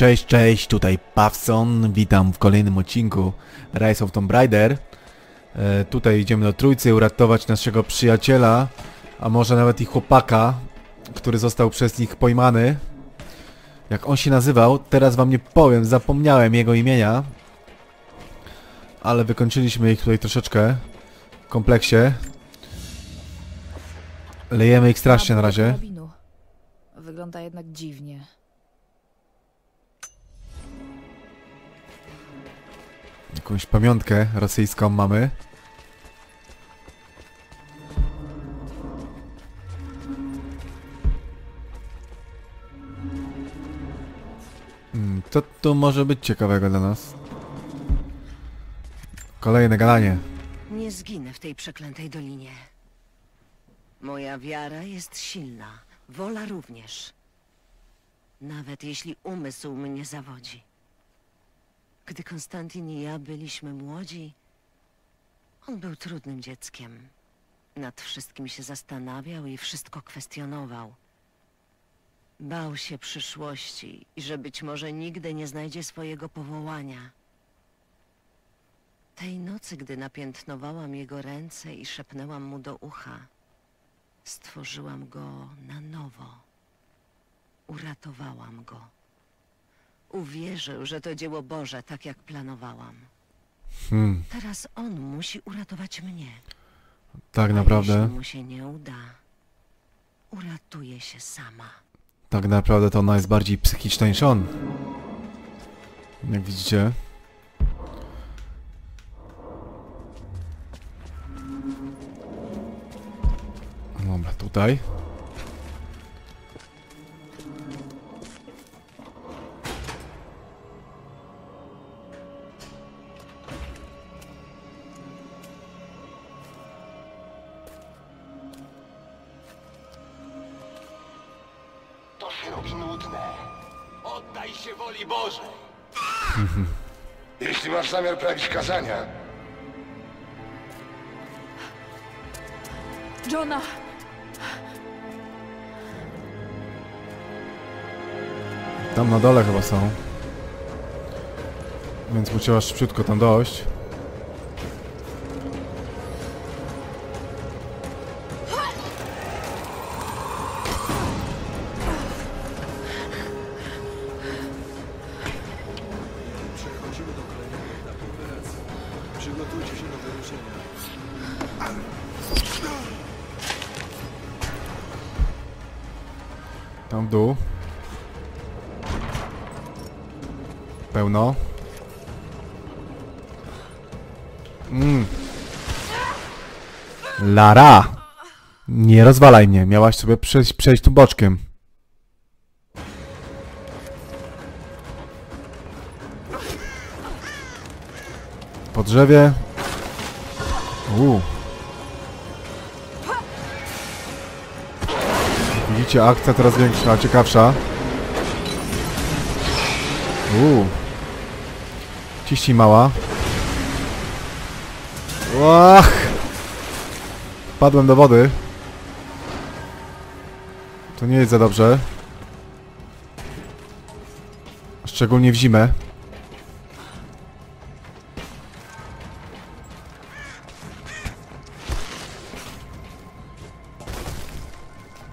Cześć, cześć, tutaj Pawson, witam w kolejnym odcinku Rise of Tomb Raider. E, tutaj idziemy do Trójcy uratować naszego przyjaciela, a może nawet i chłopaka, który został przez nich pojmany. Jak on się nazywał, teraz wam nie powiem, zapomniałem jego imienia. Ale wykończyliśmy ich tutaj troszeczkę w kompleksie. Lejemy ich strasznie na razie. Wygląda jednak dziwnie. Jakąś pamiątkę rosyjską mamy. Hmm, Co tu może być ciekawego dla nas? Kolejne gadanie. Nie zginę w tej przeklętej dolinie. Moja wiara jest silna, wola również. Nawet jeśli umysł mnie zawodzi. Gdy Konstantin i ja byliśmy młodzi, on był trudnym dzieckiem. Nad wszystkim się zastanawiał i wszystko kwestionował. Bał się przyszłości i że być może nigdy nie znajdzie swojego powołania. Tej nocy, gdy napiętnowałam jego ręce i szepnęłam mu do ucha, stworzyłam go na nowo. Uratowałam go. Uwierzył, że to dzieło Boże, tak jak planowałam. Hmm, Teraz on musi uratować mnie. tak naprawdę, jeśli mu się nie uda, uratuje się sama. tak naprawdę to ona jest bardziej psychiczna niż on. Jak widzicie. Dobra, tutaj. Jeśli masz zamiar prawić kazania, Johna! Tam na dole chyba są. Więc musiała szybciutko tam dojść. Lara! Nie rozwalaj mnie, miałaś sobie przejść, przejść tu boczkiem. Po drzewie. Uuu. Widzicie, akcja coraz większa, ciekawsza. Uuu. Ciści mała. Łach! Padłem do wody. To nie jest za dobrze. Szczególnie w zimę.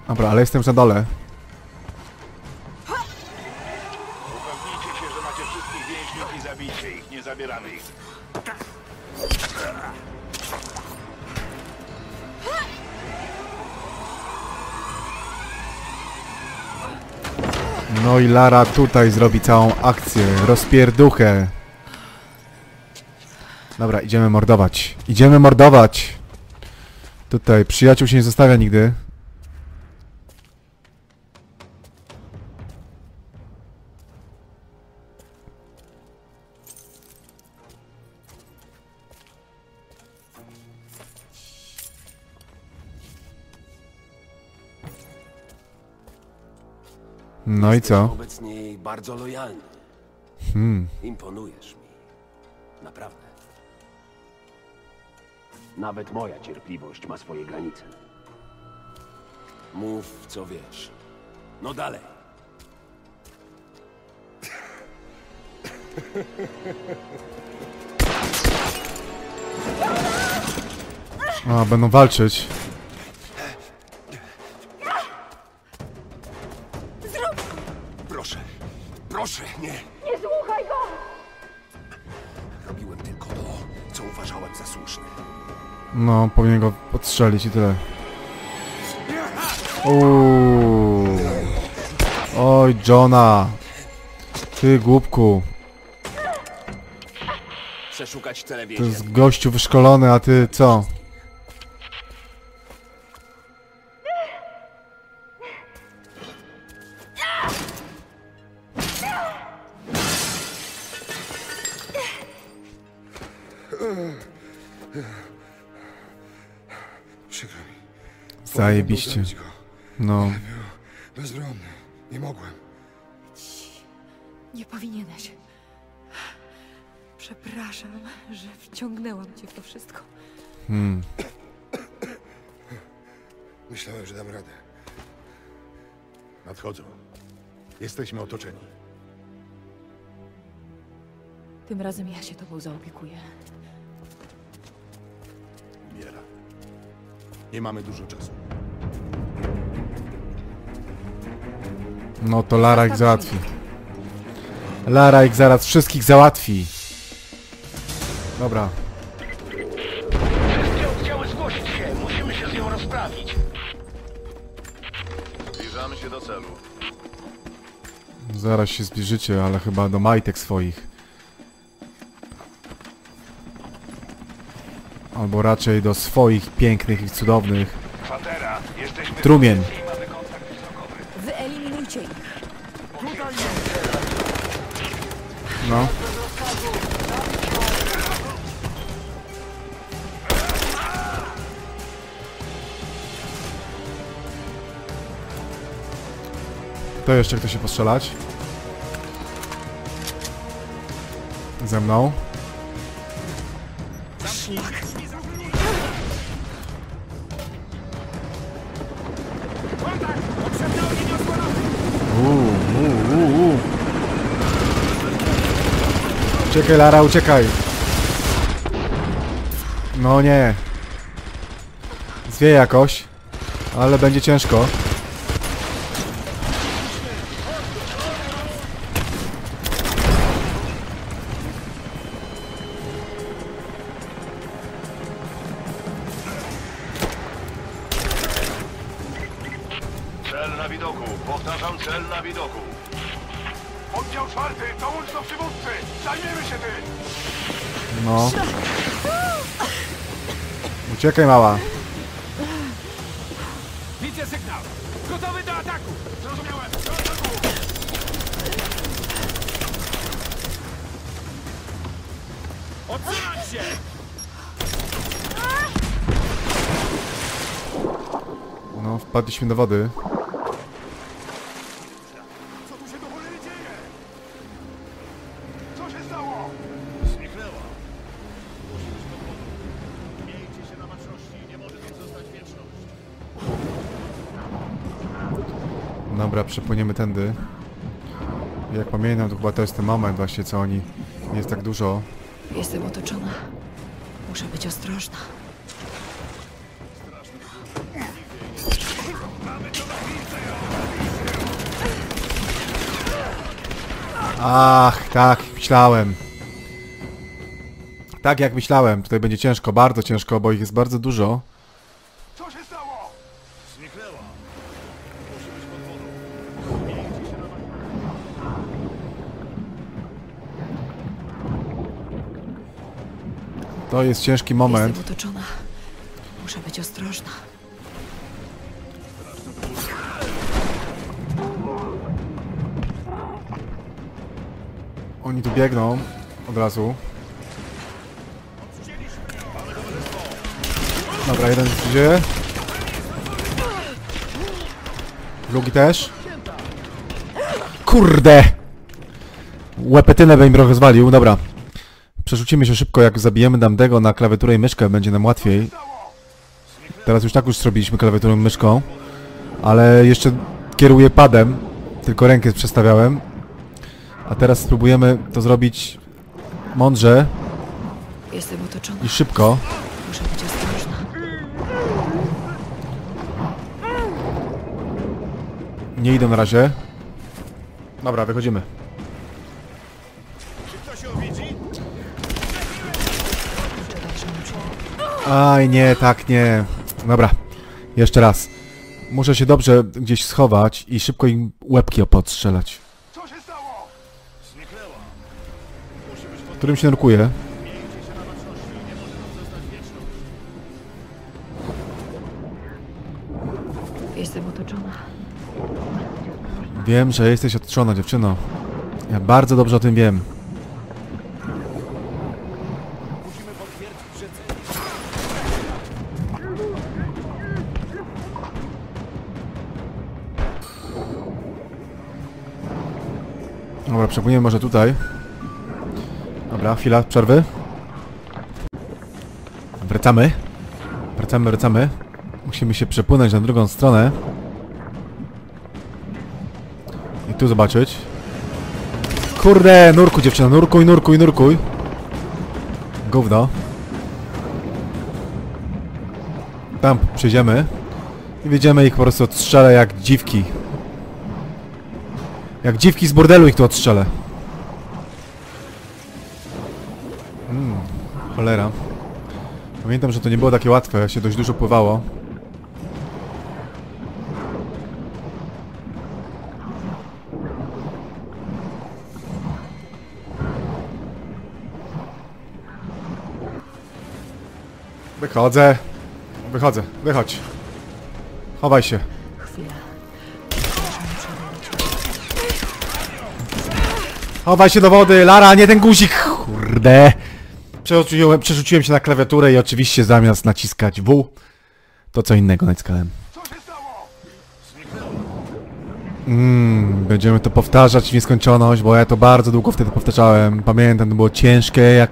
Dobra, ale jestem już na dole. No i Lara tutaj zrobi całą akcję, rozpierduchę. Dobra, idziemy mordować. Idziemy mordować! Tutaj, przyjaciół się nie zostawia nigdy. No i co? Wobec niej bardzo lojalny. Hmm, Imponujesz mi. Naprawdę. Nawet moja cierpliwość ma swoje granice. Mów, co wiesz. No dalej. A, będą walczyć. No, powinien go podstrzelić i tyle. Uuu. Oj, Johna. Ty głupku. Przeszukać To więzień. jest gościu wyszkolony, a ty co? Zajebiście. No. Bezbronny. Nie mogłem. Nie powinieneś. Przepraszam, że wciągnęłam cię w to wszystko. Hmm. Myślałem, że dam radę. Nadchodzą. Jesteśmy otoczeni. Tym razem ja się tobą zaopiekuję. Nie mamy dużo czasu. No to Lara ich załatwi. Lara ich zaraz wszystkich załatwi. Dobra. Wszystkie oddziały zgłosić się. Musimy się z nią rozprawić. Zbliżamy się do celu. Zaraz się zbliżycie, ale chyba do majtek swoich. Albo raczej do swoich pięknych i cudownych. Trumien. Wyeliminujcie ich. No. To jeszcze chce się postrzelać. Ze mną. Uciekaj Lara, uciekaj. No nie. Zwie jakoś. Ale będzie ciężko. Uciekaj mała. Widzę sygnał. Gotowy do ataku. Zrozumiałem. Do ataku. Odsunąć się! No, wpadliśmy do wody. Przepłyniemy tędy. Jak pamiętam, to chyba to jest ten moment właśnie, co oni... Jest tak dużo. Jestem otoczona. Muszę być ostrożna. Ach, tak, myślałem. Tak jak myślałem. Tutaj będzie ciężko, bardzo ciężko, bo ich jest bardzo dużo. To jest ciężki moment. Jestem otoczona. Muszę być ostrożna. Oni tu biegną od razu. Dobra, jeden idzie. Drugi też. Kurde! Łepetynę bym trochę zwalił, dobra. Przerzucimy się szybko, jak zabijemy Damdego na klawiaturę i myszkę, będzie nam łatwiej. Teraz już tak już zrobiliśmy klawiaturą i myszką. Ale jeszcze kieruję padem, tylko rękę przestawiałem. A teraz spróbujemy to zrobić mądrze i szybko. Muszę być ostrożna. Nie idę na razie. Dobra, wychodzimy. Aj, nie, tak, nie. Dobra, jeszcze raz. Muszę się dobrze gdzieś schować i szybko im łebki opodstrzelać. Co się stało? Którym się nurkuje. Jestem otoczona. Wiem, że jesteś otoczona, dziewczyno. Ja bardzo dobrze o tym wiem. Przepłyniemy może tutaj. Dobra, chwila przerwy. Wracamy. Wracamy, wracamy. Musimy się przepłynąć na drugą stronę. I tu zobaczyć. Kurde, nurku dziewczyna, nurkuj, nurkuj, nurkuj. Gówno. Tam przejdziemy. I wiedziemy ich po prostu odstrzelę jak dziwki. Jak dziwki z bordelu ich tu odstrzelę. Mm, cholera. Pamiętam, że to nie było takie łatwe, się dość dużo pływało. Wychodzę. Wychodzę. Wychodź. Chowaj się. Chowaj się do wody, Lara, nie ten guzik! Kurde. Przerzuciłem, przerzuciłem się na klawiaturę i oczywiście zamiast naciskać W, to co innego naciskałem. Mmm, będziemy to powtarzać w nieskończoność, bo ja to bardzo długo wtedy powtarzałem. Pamiętam, to było ciężkie jak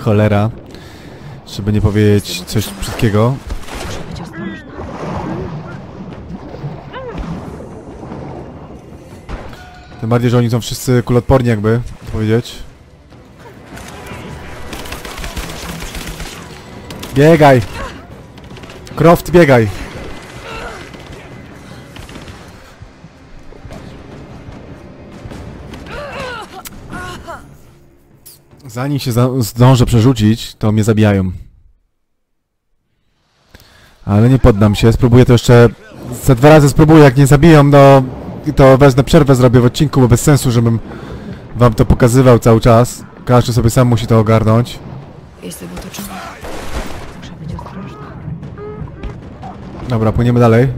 cholera. Żeby nie powiedzieć coś brzydkiego. Tym bardziej, że oni są wszyscy kulotporni jakby, powiedzieć. Biegaj! Croft, biegaj! Zanim się zdążę przerzucić, to mnie zabijają. Ale nie poddam się, spróbuję to jeszcze... Za dwa razy spróbuję, jak nie zabiją, no... To wezmę przerwę, zrobię w odcinku, bo bez sensu, żebym wam to pokazywał cały czas. Każdy sobie sam musi to ogarnąć. Jestem otoczona. Muszę być ostrożna. Dobra, płyniemy dalej.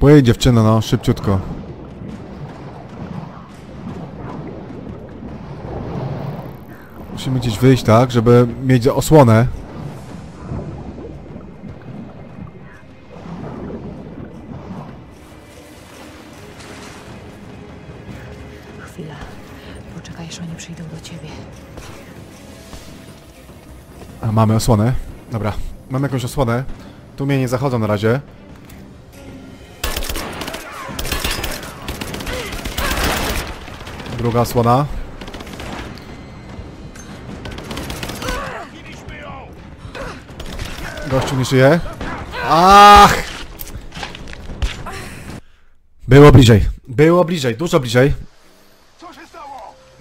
Płyj dziewczyno, no, szybciutko. Musimy gdzieś wyjść, tak, żeby mieć osłonę. Mamy osłonę. Dobra, mamy jakąś osłonę. Tu mnie nie zachodzą na razie. Druga osłona. Gościu nie żyje. Ach! Było bliżej. Było bliżej, dużo bliżej.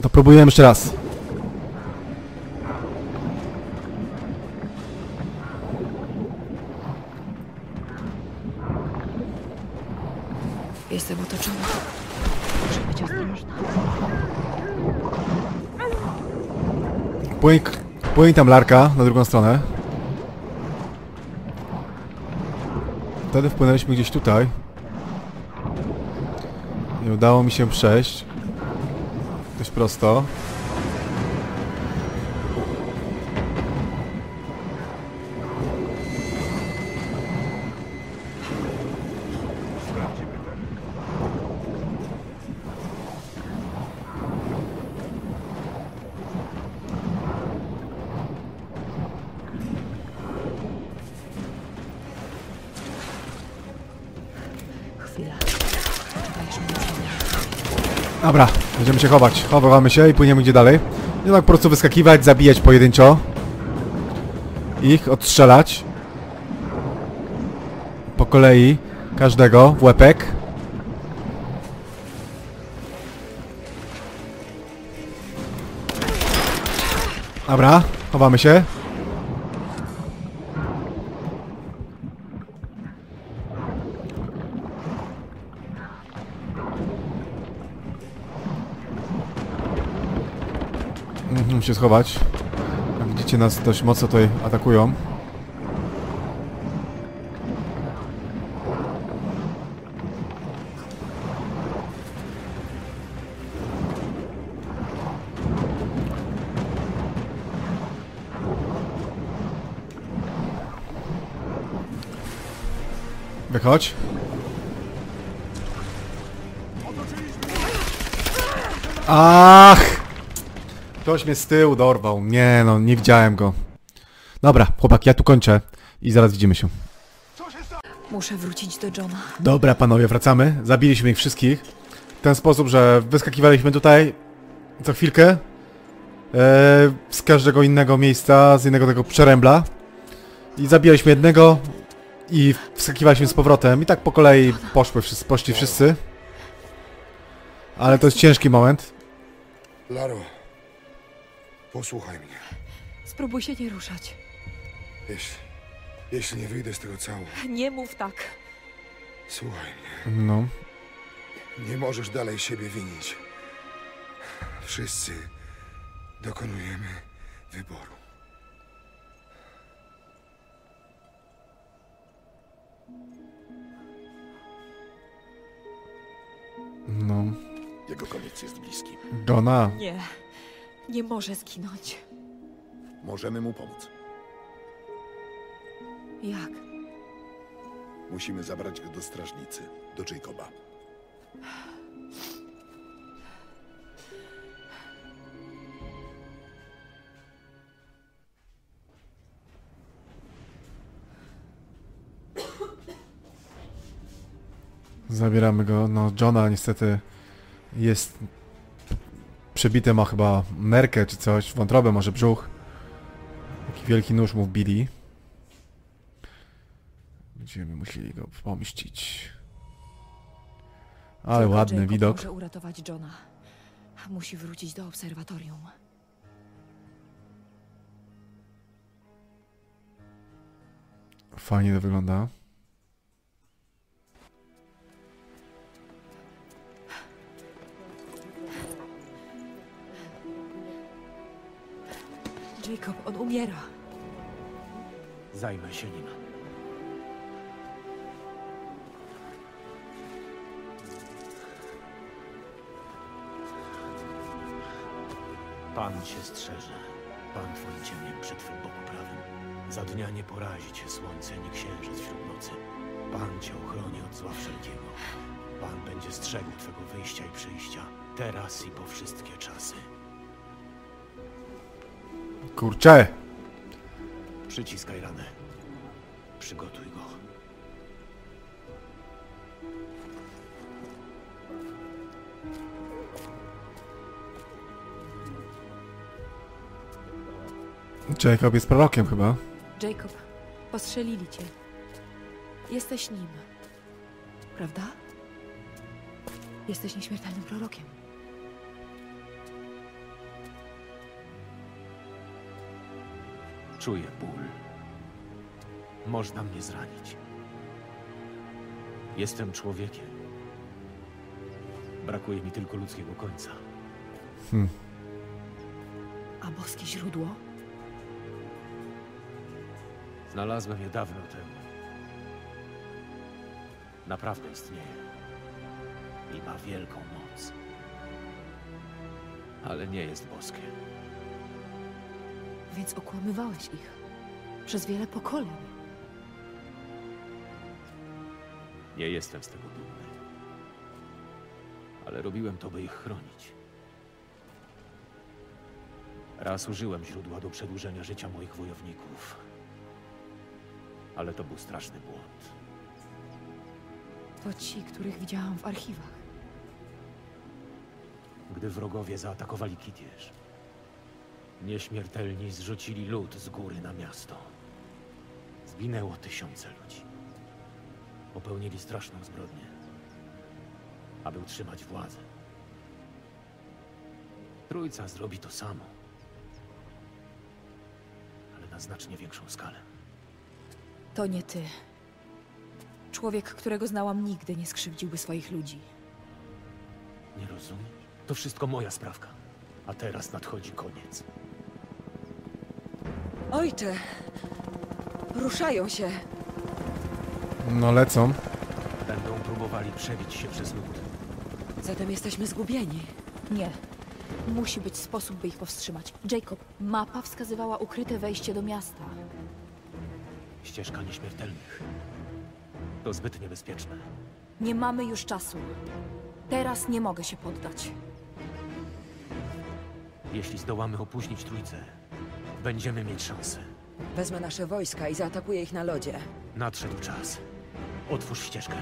To próbujemy jeszcze raz. Płyń, płyń tam larka na drugą stronę. Wtedy wpłynęliśmy gdzieś tutaj. Nie udało mi się przejść. Dość prosto. Dobra, będziemy się chować. Chowamy się i płyniemy gdzie dalej. Nie tak po prostu wyskakiwać, zabijać pojedynczo. Ich odstrzelać. Po kolei. Każdego w łepek. Dobra, chowamy się. Musimy się schować. Widzicie nas dość mocno tutaj atakują. Wychodź. Ach! Ktoś mnie z tyłu dorwał. Nie no, nie widziałem go. Dobra, chłopak, ja tu kończę i zaraz widzimy się. Muszę wrócić do Johna. Dobra, panowie, wracamy. Zabiliśmy ich wszystkich. W ten sposób, że wyskakiwaliśmy tutaj co chwilkę e, z każdego innego miejsca, z innego tego przerębla. I zabijaliśmy jednego i wskakiwaliśmy z powrotem. I tak po kolei poszły, wszyscy, poszli wszyscy. Ale to jest ciężki moment. Laro, posłuchaj mnie. Spróbuj się nie ruszać. Jeśli, jeśli nie wyjdę z tego cało, Nie mów tak. słuchaj mnie. No. Nie możesz dalej siebie winić. Wszyscy dokonujemy wyboru. No. Jego koniec jest bliski. Gona. Nie. Nie może zginąć. Możemy mu pomóc. Jak? Musimy zabrać go do strażnicy, do Jacoba. Zabieramy go. No, Johna niestety jest przebity, ma chyba nerkę czy coś, wątrobę, może brzuch. Taki wielki nóż mu wbili. Będziemy musieli go pomścić. Ale Tylko ładny Jacob widok. może uratować Johna. Musi wrócić do obserwatorium. Fajnie to wygląda. Jacob, on umiera. Zajmę się nim. Pan cię strzeże. Pan twoim cieniem przy twym boku prawym. Za dnia nie porazi cię słońce, ni księżyc wśród nocy. Pan cię ochroni od zła wszelkiego. Pan będzie strzegł twego wyjścia i przyjścia, teraz i po wszystkie czasy. Kurczę! Przyciskaj ranę. Przygotuj go. Jacob jest prorokiem chyba. Jacob, postrzelili cię. Jesteś nim. Prawda? Jesteś nieśmiertelnym prorokiem. Czuję ból. Można mnie zranić. Jestem człowiekiem. Brakuje mi tylko ludzkiego końca. A boskie źródło? Znalazłem je dawno temu. Naprawdę istnieje. I ma wielką moc. Ale nie jest boskie. Więc okłamywałeś ich. Przez wiele pokoleń. Nie jestem z tego dumny. Ale robiłem to, by ich chronić. Raz użyłem źródła do przedłużenia życia moich wojowników. Ale to był straszny błąd. To ci, których widziałam w archiwach. Gdy wrogowie zaatakowali Kitież, nieśmiertelni zrzucili lód z góry na miasto. Zginęło tysiące ludzi. Popełnili straszną zbrodnię, aby utrzymać władzę. Trójca zrobi to samo, ale na znacznie większą skalę. To nie ty. Człowiek, którego znałam, nigdy nie skrzywdziłby swoich ludzi. Nie rozumiesz? To wszystko moja sprawka. A teraz nadchodzi koniec. Ojcze! Ruszają się! No lecą. Będą próbowali przebić się przez lód. Zatem jesteśmy zgubieni. Nie. Musi być sposób, by ich powstrzymać. Jacob, mapa wskazywała ukryte wejście do miasta. Ścieżka nieśmiertelnych. To zbyt niebezpieczne. Nie mamy już czasu. Teraz nie mogę się poddać. Jeśli zdołamy opóźnić trójcę, będziemy mieć szansę. Wezmę nasze wojska i zaatakuję ich na lodzie. Nadszedł czas. Otwórz ścieżkę.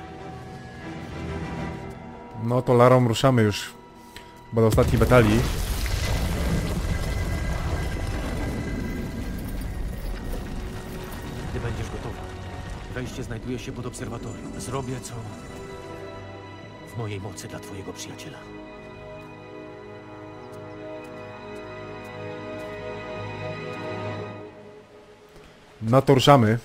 No to Larą ruszamy już. Bo do ostatniej batalii. Gdy będziesz gotowa. Wejście znajduje się pod obserwatorium. Zrobię co w mojej mocy dla twojego przyjaciela. Ruszamy.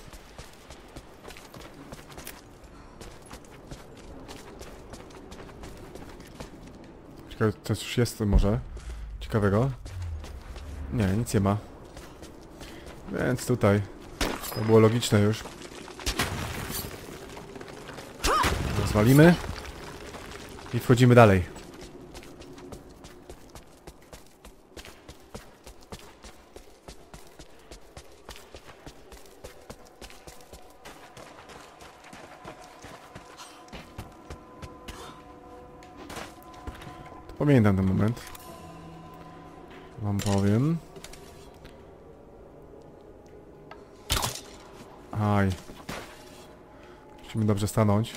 Ciekawe, coś jest może. Ciekawego. Nie, nic nie ma. Więc tutaj. To było logiczne już. Rozwalimy. I wchodzimy dalej. Pamiętam ten moment. Wam powiem. Aj. Musimy dobrze stanąć.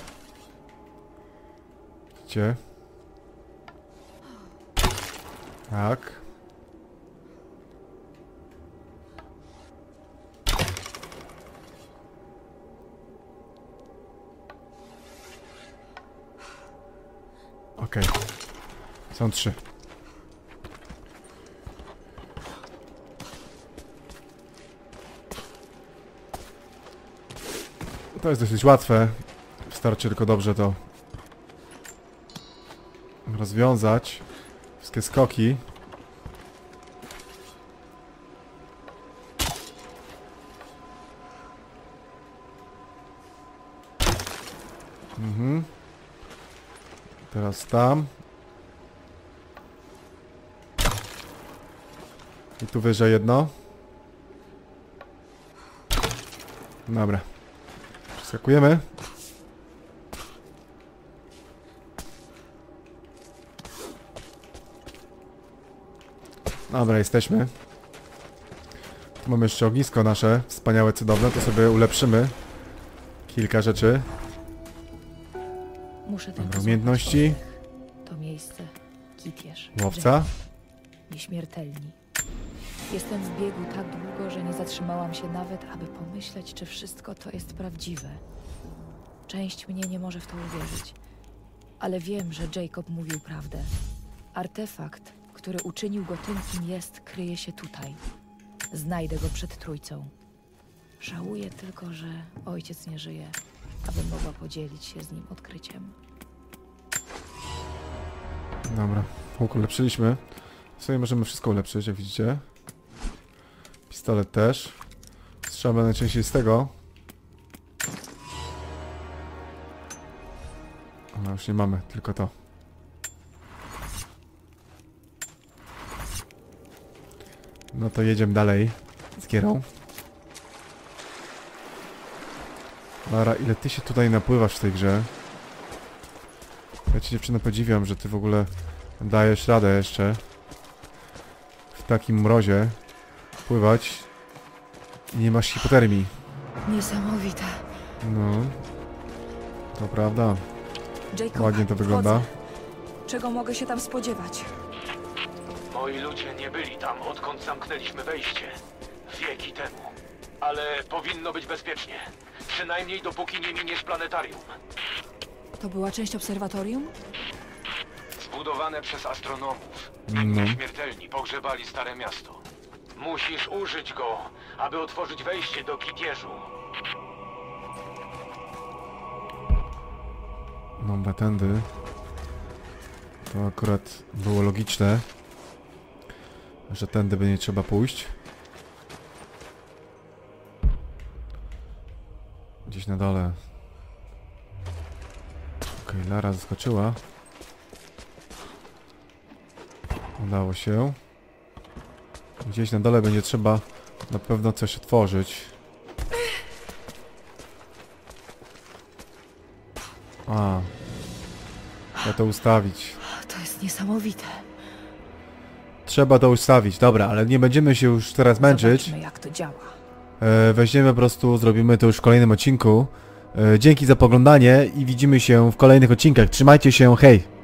Widzicie? Tak. Okej. Są trzy. To jest dosyć łatwe. Wystarczy tylko dobrze to rozwiązać. Wszystkie skoki. Mhm. Teraz tam. I tu wyżej jedno. Dobra. Przeskakujemy. Dobra, jesteśmy. Tu mamy jeszcze ognisko nasze, wspaniałe, cudowne, to sobie ulepszymy. Kilka rzeczy. Muszę Dobra, umiejętności. To miejsce. Kitierz. Łowca. Nieśmiertelni. Jestem w biegu tak długo, że nie zatrzymałam się nawet, aby pomyśleć, czy wszystko to jest prawdziwe. Część mnie nie może w to uwierzyć. Ale wiem, że Jacob mówił prawdę. Artefakt, który uczynił go tym, kim jest, kryje się tutaj. Znajdę go przed trójcą. Żałuję tylko, że ojciec nie żyje, abym mogła podzielić się z nim odkryciem. Dobra, ulepszyliśmy. Sobie możemy wszystko ulepszyć, jak widzicie. Pistolet też. Strzelamy najczęściej z tego. Ale już nie mamy, tylko to. No to jedziemy dalej z gierą. Lara, ile ty się tutaj napływasz w tej grze? Ja cię dziewczyno podziwiam, że ty w ogóle dajesz radę jeszcze w takim mrozie pływać i nie masz hipotermii. Niesamowite. No, to prawda. Jacob, Ładnie to wygląda. wchodzę. Czego mogę się tam spodziewać? Moi ludzie nie byli tam, odkąd zamknęliśmy wejście. Wieki temu. Ale powinno być bezpiecznie. Przynajmniej dopóki nie miniesz planetarium. To była część obserwatorium? Zbudowane przez astronomów. No. Nieśmiertelni pogrzebali stare miasto. Musisz użyć go, aby otworzyć wejście do Kitierzu. Dobra, tędy. To akurat było logiczne, że tędy by nie trzeba pójść. Gdzieś na dole. Okej, Lara zaskoczyła. Udało się. Gdzieś na dole będzie trzeba na pewno coś otworzyć. A. Trzeba to ustawić. To jest niesamowite. Trzeba to ustawić, dobra, ale nie będziemy się już teraz męczyć. Zobaczmy, jak to działa. E, weźmiemy po prostu, zrobimy to już w kolejnym odcinku. E, dzięki za poglądanie i widzimy się w kolejnych odcinkach. Trzymajcie się, hej!